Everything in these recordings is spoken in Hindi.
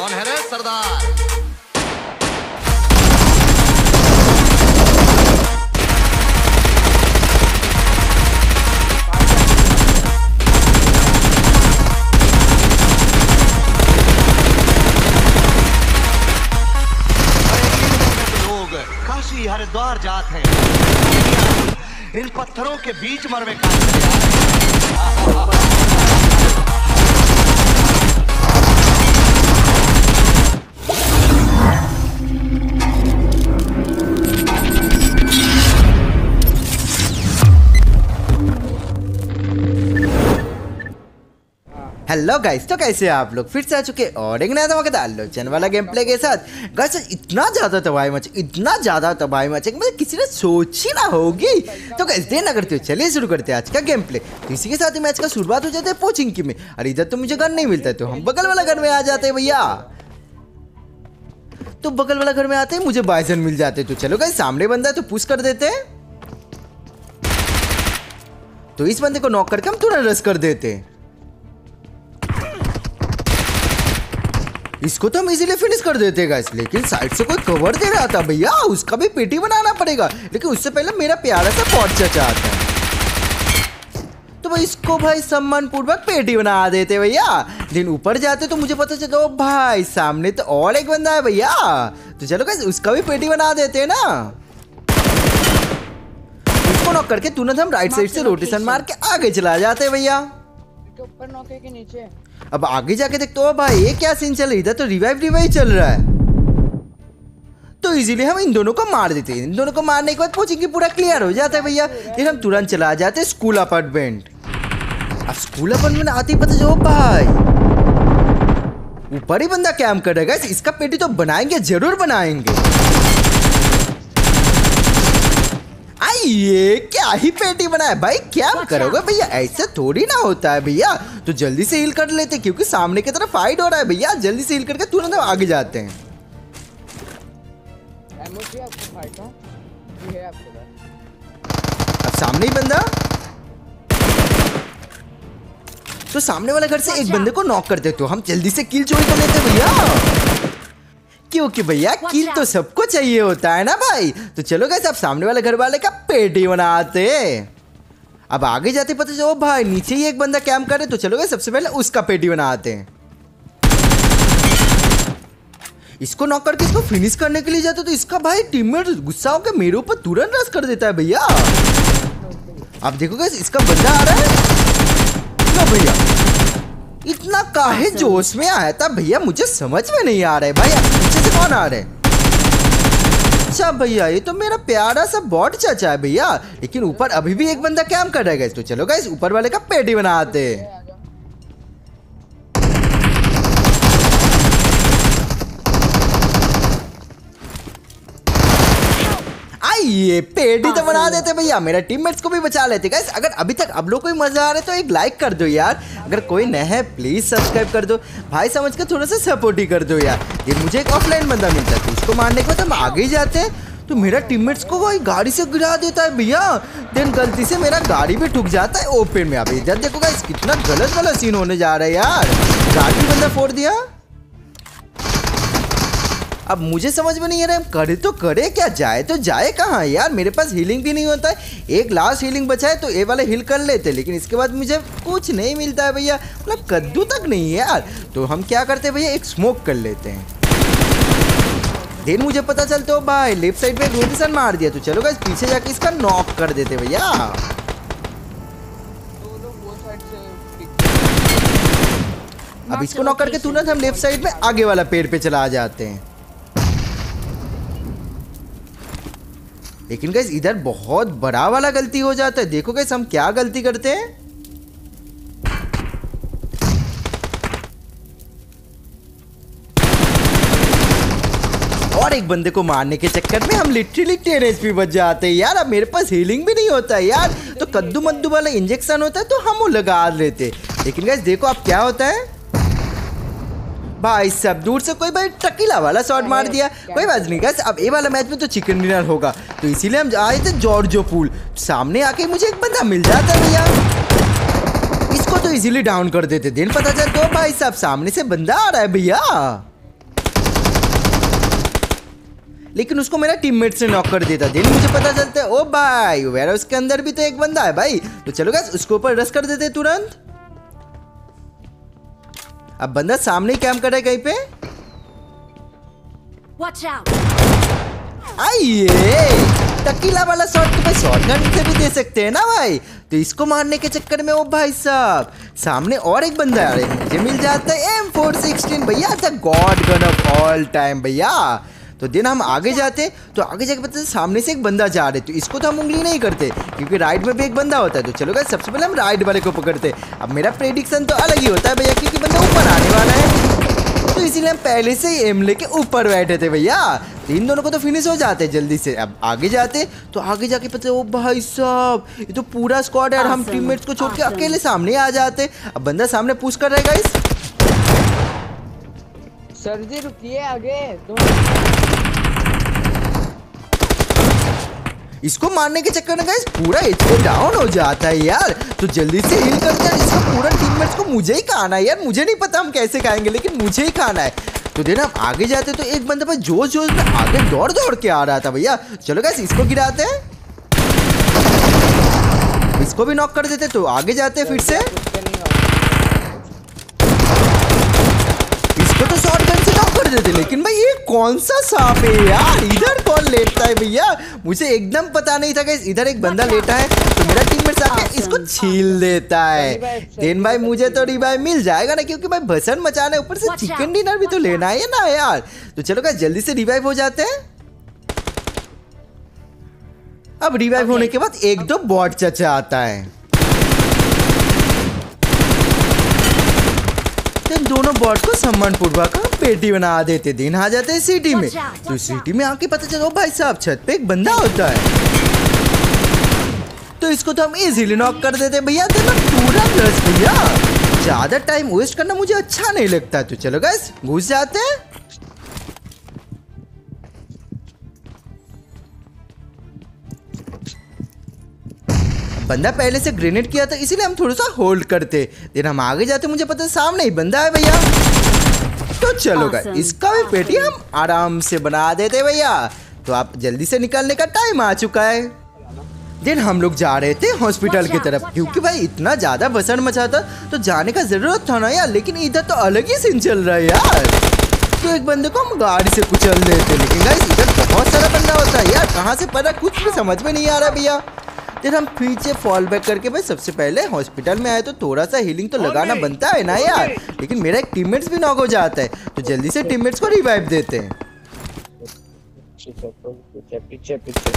कौन है रे सरदार? काशी हरिद्वार जात हैं। इन पत्थरों के बीच मरवे का हेलो गाइस तो कैसे आप लोग? फिर से आ चुके और एक नया धमाकेदार लोचन वाला गेम प्ले के साथ। गाइस इतना ज़्यादा तबाही मचे इतना ज़्यादा तबाही मचे कि मतलब किसी ने सोची ना होगी। तो गाइस देर ना करते हो, चलिए शुरू करते हैं आज का गेम प्ले तो इसी के साथ ही मैच का शुरुआत हो जाता है पोचिंग की में। और इधर तो मुझे गन नहीं मिलता तो हम बगल वाला घर में आ जाते हैं भैया। तो बगल वाला घर में आते हैं, मुझे बाइसन मिल जाते तो चलो गाइस सामने बंदा है तो पुश कर देते तो इस बंदे को नॉक करके हम तुरंत रस कर देते हैं। इसको तो हम इजीली फिनिश कर देते गाइस लेकिन साइड से कोई कवर दे रहा था भैया उसका भी पेटी बनाना पड़ेगा। लेकिन उससे पहले मेरा प्यारा सा पॉट चचा आता है। तो भाई इसको भाई सम्मान पूर्वक पेटी बना देते भैया। दिन ऊपर जाते तो मुझे पता चला ओ भाई सामने तो और एक बंदा है भैया। तो चलो गाइस उसका भी पेटी बना देते हैं ना। उसको नॉक करके तुरंत हम राइट साइड से रोटेशन मार के आगे चला जाते भैया। ऊपर नौके के नीचे? अब आगे जाके देखते हो भाई, ये क्या सीन चल रहा इधर तो रिवाइव रिवाइव चल रहा है। तो इजीली हम इन दोनों को मार देते हैं। इन दोनों को मारने के बाद कोचिंग पूरा क्लियर हो जाता है भैया। फिर हम तुरंत चला जाते स्कूल अपार्टमेंट अब स्कूल अपार्टमेंट आते ही पता चलो भाई, ऊपर ही बंदा कैम्प करेगा इसका पेटी तो बनाएँगे, ज़रूर बनाएँगे आई ये क्या ही पेटी बनाया? भाई क्या करोगे भैया? ऐसे थोड़ी ना होता है भैया। तो जल्दी से हील कर लेते क्योंकि सामने की तरफ़ फाइट हो रहा है भैया। जल्दी से हील करके तुरंत आगे जाते हैं। एमओ की आपको फाइट हो ये है आपके पास। अब सामने ही बंदा। तो सामने वाले घर से एक बंदे को नॉक कर करते तो हम जल्दी से किल चोरी कर लेते भैया। क्योंकि भैया किल तो सबको चाहिए होता है ना भाई? तो चलो गैस अब सामने वाले घर वाले का पेटी बनाते। अब आगे जाते पता चलो भाई नीचे ही एक बंदा कैम्प करे तो चलो गए सबसे पहले उसका पेटी बनाते हैं। इसको नॉक करके इसको फिनिश करने के लिए जाते तो इसका भाई टीममेट गुस्सा होकर मेरे ऊपर तुरंत रस कर देता है भैया। आप देखोगे इसका बंदा आ रहा है। भैया। इतना काहे जोश में आया था? भैया मुझे समझ में नहीं आ रहा। है भाई पीछे से कौन आ रहे? अच्छा भैया ये तो मेरा प्यारा सा बॉट चाचा है भैया। लेकिन ऊपर अभी भी एक बंदा कैम कर रहा है तो चलो गाइस ऊपर वाले का पेटी बनाते हैं। आइए पेटी तो बना देते भैया मेरे टीममेट्स को भी बचा लेते। गाइस अगर अभी तक अब लोग कोई मज़ा आ रहा है तो एक लाइक कर दो यार। अगर कोई नया है प्लीज़ सब्सक्राइब कर दो। भाई समझ के थोड़ा सा सपोर्ट ही कर दो यार। ये मुझे एक ऑफलाइन बंदा मिलता है तो उसको मारने के बाद हम आगे ही जाते हैं तो मेरा टीममेट्स को भाई गाड़ी से गिरा देता है भैया। देन गलती से मेरा गाड़ी भी ठुक जाता है ओपन में। अभी इधर देखो गाइस कितना गलत वाला सीन होने जा रहा है यार। गाड़ी बंदा फोड़ दिया। अब मुझे समझ में नहीं आ रहा है करे तो करे क्या जाए तो जाए कहाँ यार? मेरे पास हीलिंग भी नहीं होता है। एक लास्ट हीलिंग बचा है तो ये वाले हील कर लेते लेकिन इसके बाद मुझे कुछ नहीं मिलता है भैया। मतलब कद्दू तक नहीं है यार। तो हम क्या करते हैं भैया? एक स्मोक कर लेते हैं। देन मुझे पता चलता हो भाई लेफ़्ट साइड पे रोटेशन मार दिया। तो चलो गाइस पीछे जाके इसका नॉक कर देते भैया। अब इसको नॉक करके तुरंत हम लेफ़्ट साइड में आगे वाला पेड़ पे चला जाते हैं। लेकिन गैस इधर बहुत बड़ा वाला गलती हो जाता है। देखो गैस हम क्या गलती करते हैं? और एक बंदे को मारने के चक्कर में हम लिटरली टेन एच पी बच जाते हैं। यार, अब मेरे पास हीलिंग भी नहीं होता यार। तो कद्दू मद्दू वाला इंजेक्शन होता है तो हम वो लगा लेते लेकिन गैस देखो, अब क्या होता है? भाई सब दूर से कोई भाई टकीला वाला शॉट मार दिया। कोई बात नहीं गैस अब ये वाला मैच में तो चिकन डिनर होगा। तो इसीलिए हम आए थे जॉर्जो पूल सामने आके मुझे एक बंदा मिल जाता भैया इसको तो इजीली डाउन कर देते दिन पता चल तो भाई साहब सामने से बंदा आ रहा है भैया। लेकिन उसको मेरा टीममेट से नॉक कर देता दिन मुझे पता चलता है ओ भाई वेयर उसके अंदर भी तो एक बंदा है भाई। तो चलो गैस उसको ऊपर रस कर देते तुरंत। अब बंदा सामने कैंप कर रहा है कहीं पे? आइए टकीला वाला शॉट तो भाई शॉर्ट गन से भी दे सकते हैं ना भाई? तो इसको मारने के चक्कर में वो भाई साहब सामने और एक बंदा आ है। अरे मुझे मिल जाता है एम फोर सिक्सटीन भैया the god gun of all time भैया। तो दिन हम आगे जाते तो आगे जाके पता सामने से एक बंदा जा रहे तो इसको तो हम उंगली नहीं करते क्योंकि राइड में भी एक बंदा होता है। तो चलो गाइस सबसे पहले हम राइड वाले को पकड़ते अब मेरा प्रेडिक्शन तो अलग ही होता है भैया क्योंकि बंदा ऊपर आने वाला है। तो इसीलिए हम पहले से ही एम लेके ऊपर बैठे थे भैया। तो इन दोनों को तो फिनिश हो जाते हैं जल्दी से। अब आगे जाते तो आगे जाके पता ओ भाई साहब ये तो पूरा स्क्वाड है और हम टीममेट्स को छोड़ के अकेले सामने आ जाते। अब बंदा सामने पूछ कर रहेगा इस सर जी रुकिए आगे इसको मारने के चक्कर में गाइस पूरा एचपी डाउन हो जाता है यार। तो जल्दी से हिल करते हैं इसका पूरा टीममेट्स को मुझे ही खाना है यार। मुझे नहीं पता हम कैसे खाएँगे लेकिन मुझे ही खाना है। तो देना हम आगे जाते तो एक बंदा भाई जोश जोश में आगे दौड़ दौड़ के आ रहा था भैया। चलो गाइस इसको गिराते हैं। इसको भी नॉक कर देते तो आगे जाते फिर से कुछ नहीं होगा इसको तो शॉर्ट से देते लेकिन भाई ये कौन सा सांप है यार? इधर कौन लेटता है भैया? मुझे एकदम पता नहीं था कि इधर एक बंदा लेटा है तो मेरा टीममेट आके Awesome, इसको छील देता है? देन भाई मुझे तो रिवाइव मिल जाएगा ना क्योंकि भाई भसन मचाना है ऊपर से चिकन डिनर भी तो लेना है ना यार। तो चलो क्या जल्दी से रिवाइव हो जाते हैं। अब रिवाइव होने के बाद एक दो बॉट चचा आता है। इन दोनों बॉट को सम्मान पूर्वक हम पेटी बना देते दिन आ जाते हैं सिटी में। तो सिटी में आके पता चलो भाई साहब छत पे एक बंदा होता है। तो इसको तो हम इजीली नॉक कर देते भैया देना पूरा प्लस भैया ज़्यादा टाइम वेस्ट करना मुझे अच्छा नहीं लगता। तो चलो गैस घुस जाते हैं। बंदा पहले से ग्रेनेड किया था इसीलिए हम थोड़ा सा होल्ड करते। देन हम आगे जाते मुझे पता है सामने ही बंदा है भैया। तो चलो Awesome, इसका भी पेटी हम आराम से बना देते भैया। तो आप जल्दी से निकलने का टाइम आ चुका है। देन हम लोग जा रहे थे हॉस्पिटल की तरफ़ क्योंकि भाई इतना ज़्यादा बसन मचा था तो जाने का ज़रूरत था ना यार लेकिन इधर तो अलग ही सीन चल रहा है यार। तो एक बंदे को हम गाड़ी से कुचल देते लेकिन गाइस इधर बहुत सारा बंदा होता है यार कहाँ से पड़ा कुछ भी समझ में नहीं आ रहा भैया। फिर हम फिर से फॉल बैक करके भाई सबसे पहले हॉस्पिटल में आए तो थोड़ा सा हीलिंग तो लगाना बनता है ना यार। लेकिन मेरा एक टीममेट्स भी नॉक हो जाता है तो जल्दी से टीममेट्स को रिवाइव देते हैं। पीछे पीछे पीछे पीछे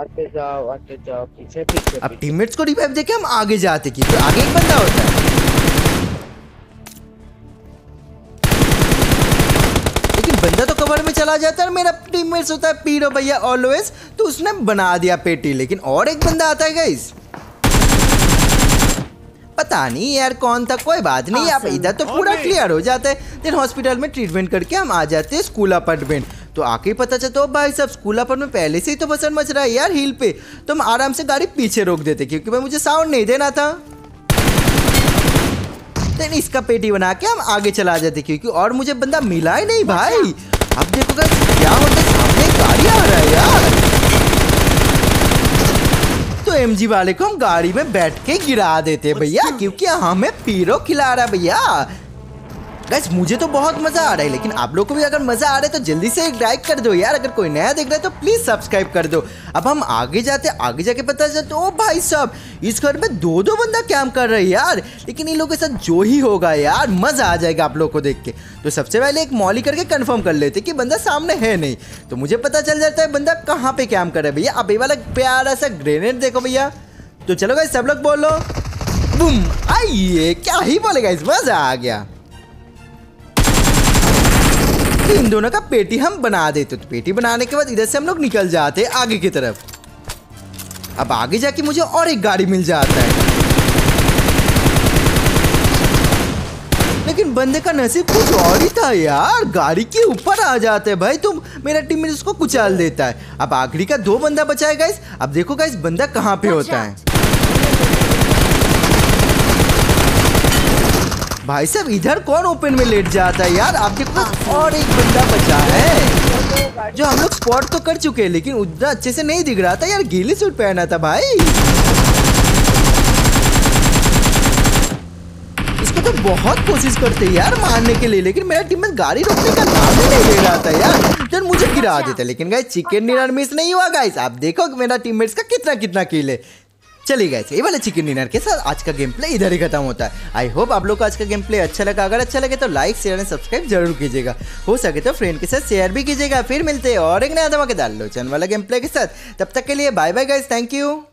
आते जाओ आते जाओ पीछे पीछे अब। टीममेट्स को रिवाइव देके हम आगे जाते कि तो आगे एक बंदा होता है। बंदा तो कवर में चला जाता है और मेरा टीममेट्स होता है पीरो भैया ऑलवेज तो उसने बना दिया पेटी। लेकिन और एक बंदा आता है गाइस पता नहीं यार कौन था कोई बात नहीं आप इधर तो पूरा क्लियर हो जाता है। फिर हॉस्पिटल में ट्रीटमेंट करके हम आ जाते हैं स्कूल अपार्टमेंट तो आके ही पता चलता है, भाई सब स्कूल अपार्टमेंट पहले से ही तो बसन मच रहा है यार हिल पे। तो हम आराम से गाड़ी पीछे रोक देते क्योंकि भाई मुझे साउंड नहीं देना था। देन इसका पेटी बना के हम आगे चला जाते, क्योंकि और मुझे बंदा मिला ही नहीं भाई। अब देखो क्या होता है सामने गाड़ी आ रहा है यार। तो एमजी वाले को हम गाड़ी में बैठ के गिरा देते भैया, क्योंकि हमें पीरो खिला रहा भैया। गैस मुझे तो बहुत मज़ा आ रहा है, लेकिन आप लोग को भी अगर मज़ा आ रहा है तो जल्दी से एक लाइक कर दो यार। अगर कोई नया देख रहा है तो प्लीज़ सब्सक्राइब कर दो। अब हम आगे जाते आगे जाके पता चलता ओ भाई साहब, इस घर में दो दो बंदा कैंप कर रहे हैं यार। लेकिन इन लोगों के साथ जो ही होगा यार, मज़ा आ जाएगा आप लोग को देख के। तो सबसे पहले एक मॉली करके कंफर्म कर लेते कि बंदा सामने है नहीं। तो मुझे पता चल जाता है, बंदा कहाँ पे कैंप कर रहा है भैया? अब ये वाला प्यारा सा ग्रेनेड देखो भैया। तो चलो भाई सब लोग बोलो। बुम, आइए, क्या ही बोलेगा इस मज़ा आ गया। तो इन दोनों का पेटी हम बना देते तो पेटी बनाने के बाद इधर से हम लोग निकल जाते हैं आगे की तरफ़। अब आगे जाके मुझे और एक गाड़ी मिल जाता है। लेकिन बंदे का नसीब कुछ और ही था यार। गाड़ी के ऊपर आ जाते हैं भाई तुम। मेरा टीम में उसको कुचाल देता है। अब आखिरी का दो बंदा बचा है गाइस अब देखो गाइस बंदा कहाँ पे होता है? भाई साहब इधर कौन ओपन में लेट जाता है यार? आप देखो और एक बंदा बचा है। जो हम लोग स्पॉट तो कर चुके हैं लेकिन उतना अच्छे से नहीं दिख रहा था यार। गीली सूट पहना था भाई। इसको तो बहुत कोशिश करते हैं यार मारने के लिए लेकिन मेरा टीम गाड़ी रोकने का नाम ही नहीं ले रहा था यार। जब मुझे गिरा देता लेकिन गाइस चिकन डिनर मिस नहीं हुआ गाइस आप देखो मेरा टीममेट्स का कितना कितना किल है। चलिए गए ये वाले चिकन डिनर के साथ आज का गेम प्ले इधर ही खत्म होता है। आई होप आप लोग को आज का गेम प्ले अच्छा लगा। अगर अच्छा लगे तो लाइक शेयर एंड सब्सक्राइब ज़रूर कीजिएगा। हो सके तो फ्रेंड के साथ शेयर भी कीजिएगा। फिर मिलते हैं और एक नया धमाकेदार लोचन वाला गेम प्ले के साथ। तब तक के लिए bye bye guys thank you